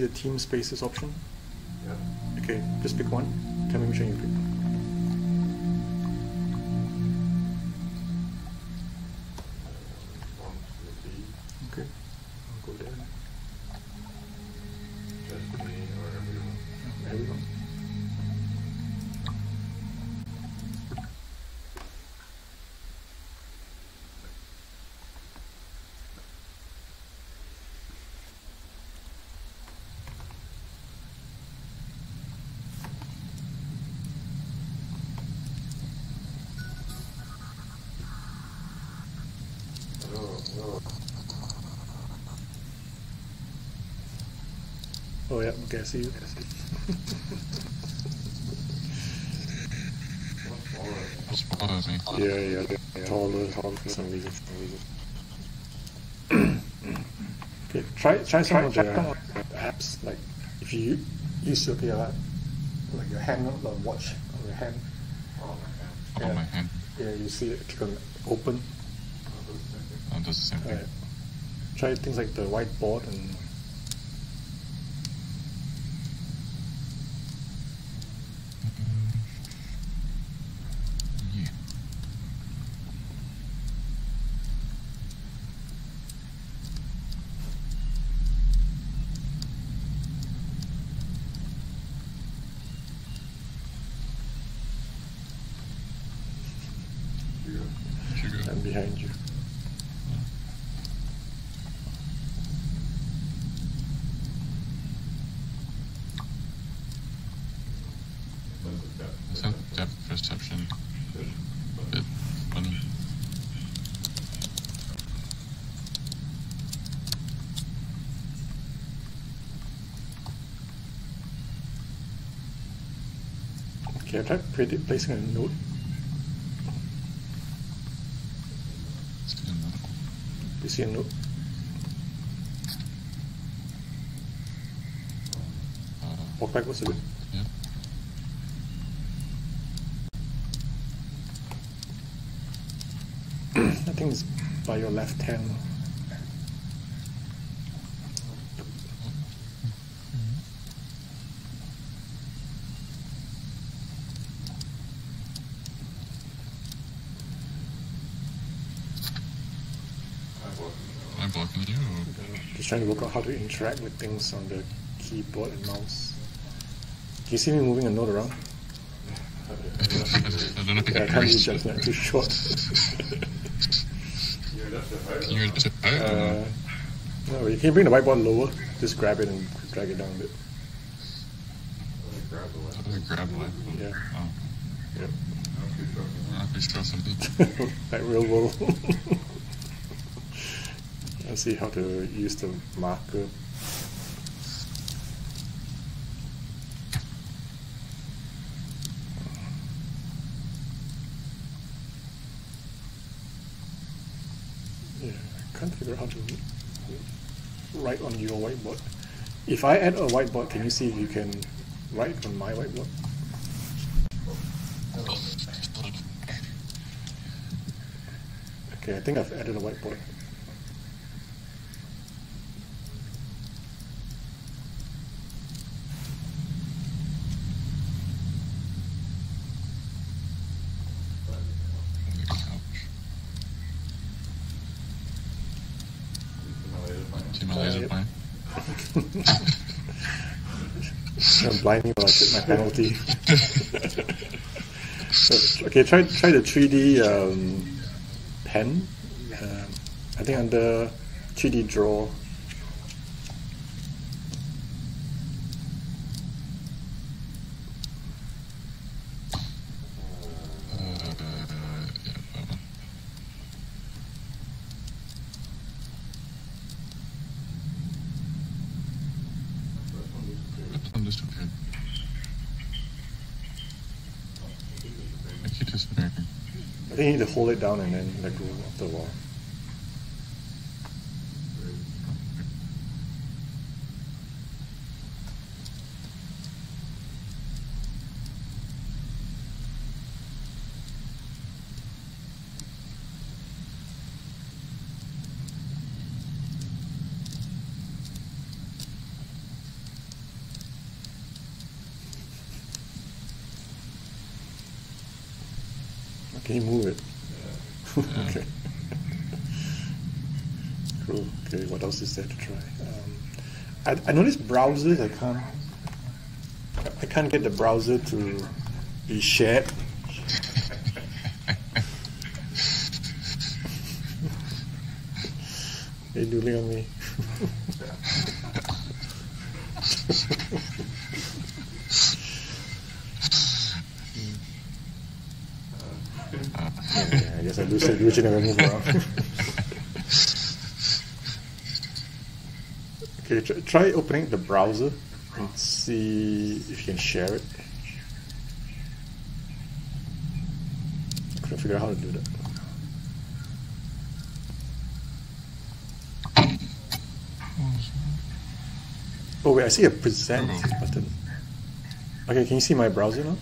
the team spaces option? Yeah. Okay, just pick one. Tell me which one you pick. Oh yeah, okay, I see you. I see What's smaller than me? That's smaller than me. you. Yeah, yeah, yeah. Taller, taller for some reason. For some reason. okay, try try some of the apps. Like if you use your PLR, like your hand on the watch on your hand. Oh, my Up Yeah. on my hand. Yeah, you see it. Click on open. Oh, does the same thing. Alright. Try things like the whiteboard and Yeah. Sugar. and behind you. Depth perception? Bit funny. Okay, I tried placing a note. Let's get another one. Uh, Walk backwards a bit. yeah. I think it's by your left hand. Am I blocking you? Or? Just trying to work out how to interact with things on the keyboard and mouse. Can you see me moving a note around? I don't know if you Yeah, I can can't reach reach it, it's too short. You're just a higher Can you reach it? I don't Uh, no, you can bring the whiteboard lower. Just grab it and drag it down a bit. grab the How left. do I grab the whiteboard? Yeah. Oh, Yep. I don't know if we show something. like real world. Let's see how to use the marker. Yeah, I can't figure out how to write on your whiteboard. If I add a whiteboard, can you see if you can write on my whiteboard? Okay, I think I've added a whiteboard. The couch. See my laser Yep. plan? I'm blinding while I take my penalty. So, okay, try try the 3D um, pen. Um, I think under 3D draw. Uh, yeah, that one. That one just appeared. I keep disappearing. I think you need to hold it down and then let go after a while. Can you move it? Yeah. okay. cool. Okay, what else is there to try? Um, I, I noticed browsers. I can't. I can't get the browser to be shared. You're doodling on me. Yeah, I guess I lose it move around. okay, try, try opening the browser and see if you can share it. I couldn't figure out how to do that. Oh wait, I see a present button. Okay, can you see my browser now?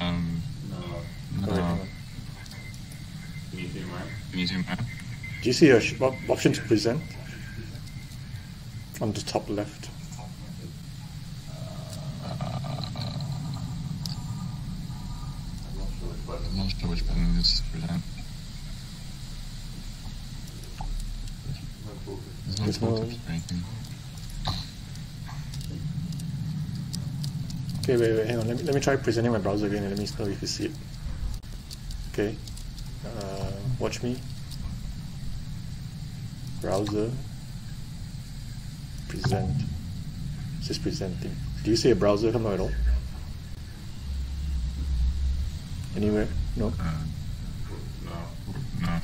Um, Um, no. Oh, wait, hang no. on. Can you see mine? Can you mine? Do you see a sh- option to present? On the top left. I'm not sure which button. I'm not sure which button this is to present. There's no There's or anything. Okay, wait, wait, hang on. Let me, let me try presenting my browser again and let me know if you see it. Okay. Uh, watch me. Browser. Present. It's just presenting. Do you see a browser come out at all? Anywhere? No? Uh, No. no.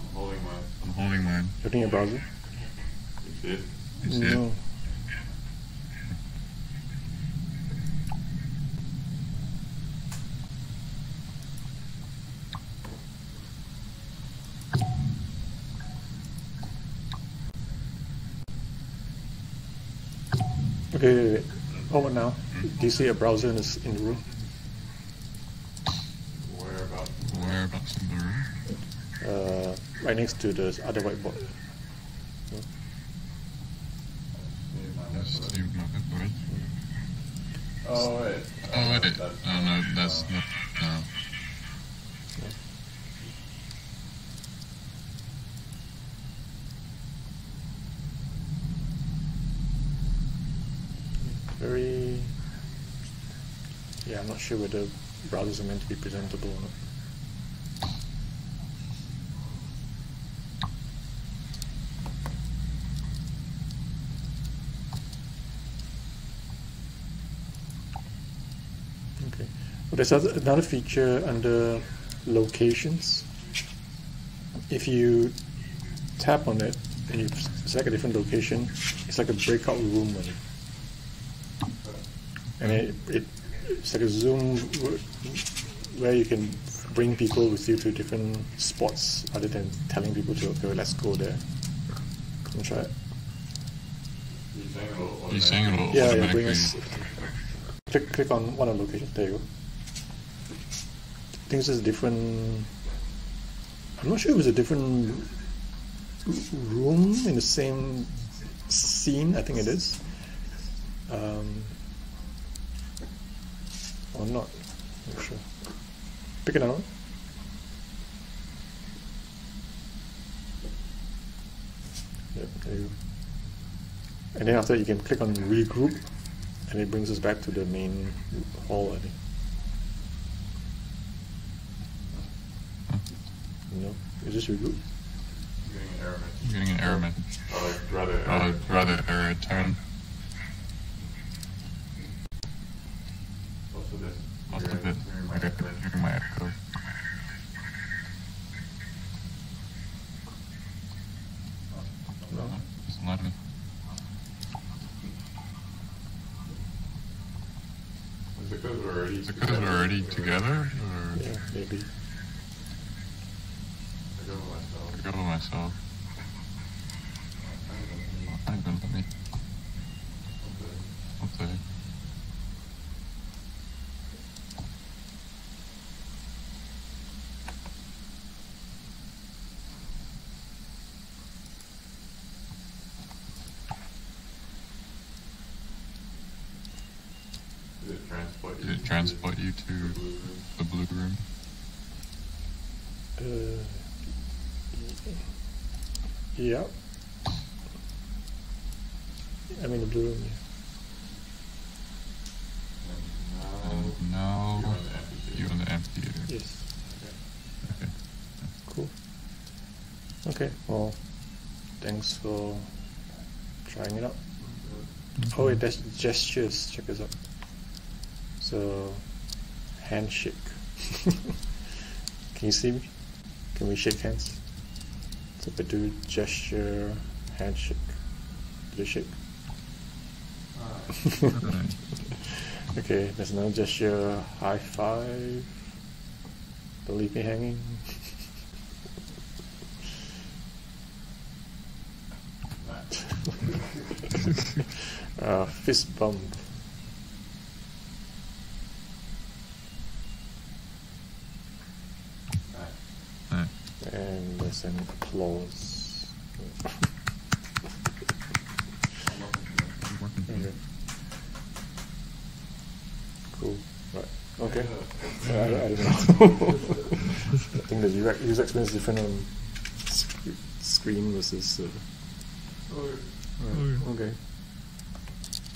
I'm holding mine. I'm holding mine. Opening your browser? You see it? You see no. it? Okay, wait, wait. Oh, now? Do you see a browser in, this, in the room? Whereabouts? Whereabouts in the room? Uh, right next to the other whiteboard. Let's see my clipboard. Oh, wait. Oh, wait. Oh, no, that's not. No. Very. Yeah, I'm not sure whether browsers are meant to be presentable or not. There's other, another feature under locations. If you tap on it and you select a different location, it's like a breakout room and it, it it's like a Zoom where you can bring people with you to different spots other than telling people to okay, let's go there. Can try it? You're saying it'll You're saying it'll Yeah, yeah, bring us. Click, click on one of the locations. There you go. I think this is a different. I'm not sure if it was a different room in the same scene. I think it is. Um, or not. Not sure. Pick another one. Yep, there you go. And then after that, you can click on regroup, and it brings us back to the main hall, I think. No? Is this regroup? Getting an error message. I'm getting an error message. Or like, rather, Uh, error. rather error tone. What's with this? What's Hearing- with it? my Okay, my echo. It's not me. Is it because we're already Is it because we're already together? Or Yeah, maybe. I go with myself. I go with myself? I don't let me. Okay. Did it transport you to the blue room? Uh, yeah. I'm in the blue room. Yeah. And And now now you're in the amphitheater. you're in the amphitheater. Yes. Okay. Cool. Okay. Well, thanks for trying it out. Oh wait, that's gestures. Check this out. So, handshake. Can you see me? Can we shake hands? So if I do gesture, handshake. Do you shake? Okay, there's no gesture, high five. Don't leave me hanging. uh, fist bump. And applause. Okay. Cool. Right. Okay. I, I don't know. I think the user, user experience is different on sc- screen versus. Uh, Oh, right. Okay.